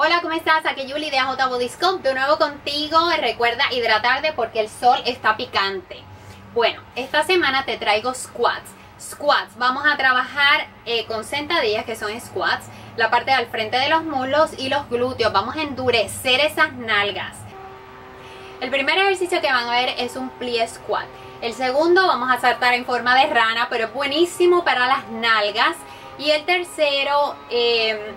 Hola, ¿cómo estás? Aquí Julie de AJ Body Scope, de nuevo contigo. Recuerda hidratarte porque el sol está picante. Bueno, esta semana te traigo squats. Squats, vamos a trabajar eh, con sentadillas que son squats, la parte del frente de los muslos y los glúteos. Vamos a endurecer esas nalgas. El primer ejercicio que van a ver es un plie squat. El segundo vamos a saltar en forma de rana, pero es buenísimo para las nalgas. Y el tercero, eh,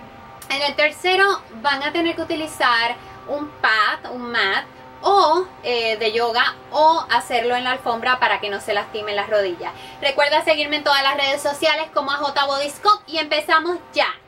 en el tercero van a tener que utilizar un pad, un mat o eh, de yoga o hacerlo en la alfombra para que no se lastimen las rodillas. Recuerda seguirme en todas las redes sociales como AJ Bodyscope y empezamos ya.